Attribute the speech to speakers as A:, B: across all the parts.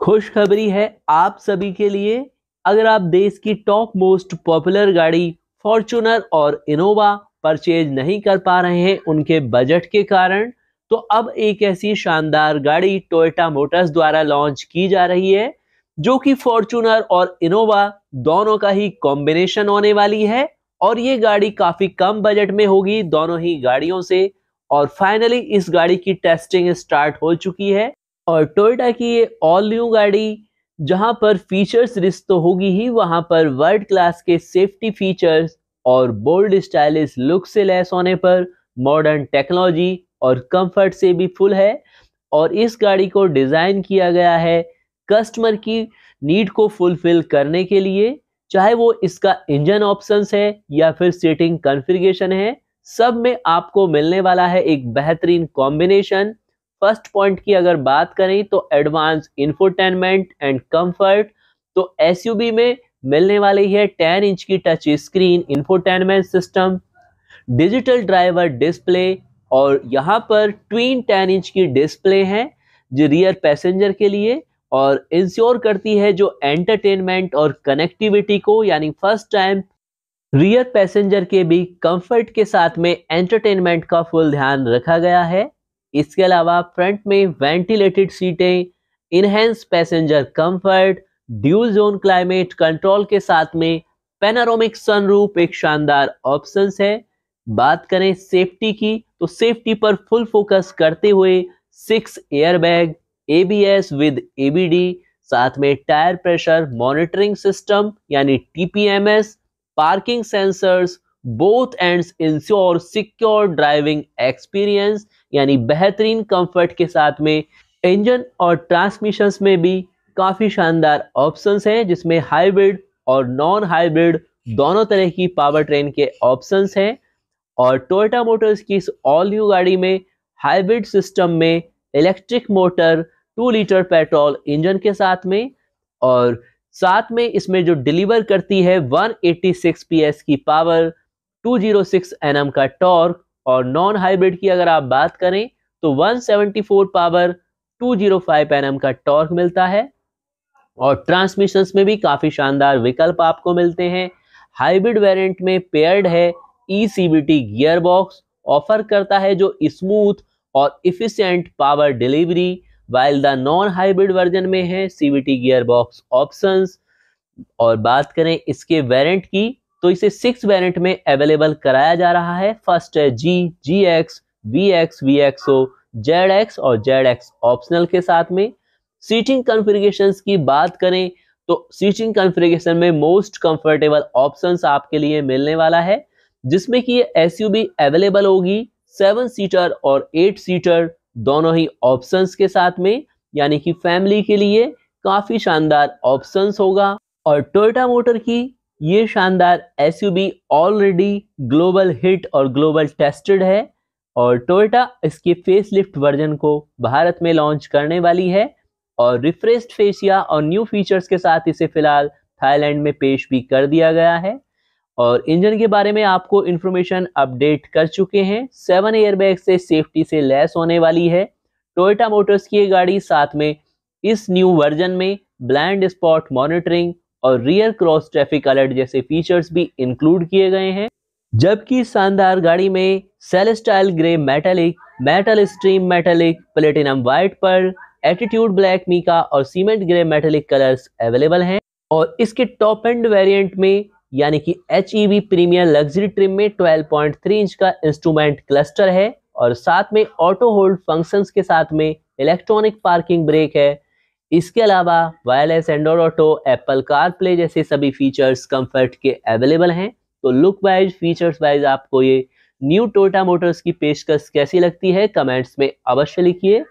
A: खुशखबरी है आप सभी के लिए। अगर आप देश की टॉप मोस्ट पॉपुलर गाड़ी फॉर्चूनर और इनोवा परचेज नहीं कर पा रहे हैं उनके बजट के कारण तो अब एक ऐसी शानदार गाड़ी टोयोटा मोटर्स द्वारा लॉन्च की जा रही है, जो कि फॉर्चूनर और इनोवा दोनों का ही कॉम्बिनेशन होने वाली है और ये गाड़ी काफ़ी कम बजट में होगी दोनों ही गाड़ियों से और फाइनली इस गाड़ी की टेस्टिंग स्टार्ट हो चुकी है। और टोयोटा की ये ऑल न्यू गाड़ी, जहाँ पर फीचर्स रिस्ट तो होगी ही, वहाँ पर वर्ल्ड क्लास के सेफ्टी फीचर्स और बोल्ड स्टाइलिश लुक से लेस होने पर मॉडर्न टेक्नोलॉजी और कंफर्ट से भी फुल है। और इस गाड़ी को डिज़ाइन किया गया है कस्टमर की नीड को फुलफिल करने के लिए, चाहे वो इसका इंजन ऑप्शंस है या फिर सीटिंग कॉन्फ़िगरेशन है, सब में आपको मिलने वाला है एक बेहतरीन कॉम्बिनेशन फ़र्स्ट पॉइंट की अगर बात करें तो एडवांस इंफोटेनमेंट एंड कंफर्ट तो एस में मिलने वाली है 10 इंच की touch screen infotainment system, digital driver display, और यहाँ पर ट्वीन 10 इंच की डिस्प्ले है जो रियर पैसेंजर के लिए और इंश्योर करती है जो एंटरटेनमेंट और कनेक्टिविटी को, यानी फ़र्स्ट टाइम रियर पैसेंजर के भी कंफर्ट के साथ में एंटरटेनमेंट का फुल ध्यान रखा गया है। इसके अलावा फ्रंट में वेंटिलेटेड सीटें enhance passenger comfort dual zone climate control के साथ में पेनारोमिक सनरूप एक शानदार ऑप्शन है। बात करें सेफ्टी की तो सेफ्टी पर फुल फोकस करते हुए six airbag ABS with ABD साथ में टायर प्रेशर मॉनिटरिंग सिस्टम यानी TPMS parking sensors both ends ensure secure driving experience यानी बेहतरीन कंफर्ट के साथ में इंजन और ट्रांसमिशंस में भी काफ़ी शानदार ऑप्शंस हैं, जिसमें हाइब्रिड और नॉन हाइब्रिड दोनों तरह की पावर ट्रेन के ऑप्शंस हैं। और टोयोटा मोटर्स की इस ऑल न्यू गाड़ी में हाइब्रिड सिस्टम में electric motor two litre petrol engine के साथ में और साथ में इसमें जो डिलीवर करती है 186 पीएस की पावर 206 एनएम का टॉर्क और नॉन हाइब्रिड की अगर आप बात करें तो 174 पावर 205 एनएम का टॉर्क मिलता है। और ट्रांसमिशन में भी काफ़ी शानदार विकल्प आपको मिलते हैं। हाइब्रिड वेरिएंट में पेयर्ड है ई गियर बॉक्स ऑफ़र करता है जो स्मूथ और efficient power delivery while the non hybrid version में है सीवीटी गियर बॉक्स ऑप्शंस और बात करें इसके वेरिएंट की तो इसे सिक्स वेरिएंट में अवेलेबल कराया जा रहा है। फ़र्स्ट है G G X V X V X O Z X और जेड एक्स ऑप्शनल के साथ में। सीटिंग कॉन्फ़िगरेशन की बात करें तो सीटिंग कॉन्फ़िगरेशन में मोस्ट कंफर्टेबल ऑप्शंस आपके लिए मिलने वाला है, जिसमें कि एस अवेलेबल होगी। सेवन सीटर और एट सीटर दोनों ही ऑप्शंस के साथ में, यानी कि फैमिली के लिए काफ़ी शानदार ऑप्शंस होगा। और टोयोटा मोटर की ये शानदार एस ऑलरेडी ग्लोबल हिट और ग्लोबल टेस्टेड है और टोयोटा इसके फेस लिफ्ट वर्जन को भारत में लॉन्च करने वाली है और रिफ्रेस्ड फेसिया और न्यू फीचर्स के साथ इसे फ़िलहाल थाईलैंड में पेश भी कर दिया गया है। और इंजन के बारे में आपको इन्फॉर्मेशन अपडेट कर चुके हैं। सेवन एयरबैग से सेफ्टी से लेस होने वाली है। टोयोटा मोटर्स की ये गाड़ी साथ में इस न्यू वर्जन में ब्लैंड स्पॉट मॉनिटरिंग और रियर क्रॉस ट्रैफ़िक अलर्ट जैसे फीचर्स भी इंक्लूड किए गए हैं। जबकि शानदार गाड़ी में celestial grey metallic metal stream metallic platinum white pearl attitude black mica और cement grey metallic colours available हैं। और इसके टॉप एंड वेरिएंट में, यानी कि एच प्रीमियर लग्जरी ट्रिम में 12.3 इंच का इंस्ट्रूमेंट क्लस्टर है और साथ में ऑटो होल्ड फ़ंक्शंस के साथ में इलेक्ट्रॉनिक पार्किंग ब्रेक है इसके अलावा wireless Android auto Apple car play जैसे सभी फीचर्स कंफर्ट के अवेलेबल हैं। तो लुक वाइज फीचर्स वाइज आपको ये न्यू टोटा मोटर्स की पेशकश कैसी लगती है कमेंट्स में अवश्य लिखिए।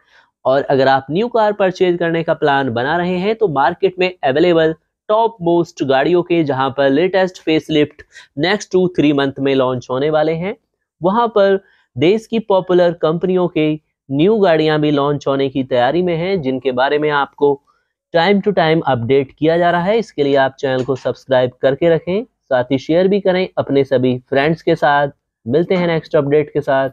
A: और अगर आप न्यू कार परचेज करने का प्लान बना रहे हैं तो मार्केट में अवेलेबल टॉप मोस्ट गाड़ियों के जहाँ पर latest facelift next two three month में लॉन्च होने वाले हैं, वहाँ पर देश की पॉपुलर कंपनियों के न्यू गाड़ियाँ भी लॉन्च होने की तैयारी में हैं, जिनके बारे में आपको टाइम टू टाइम अपडेट किया जा रहा है। इसके लिए आप चैनल को सब्सक्राइब करके रखें, साथ ही शेयर भी करें अपने सभी फ्रेंड्स के साथ। मिलते हैं नेक्स्ट अपडेट के साथ।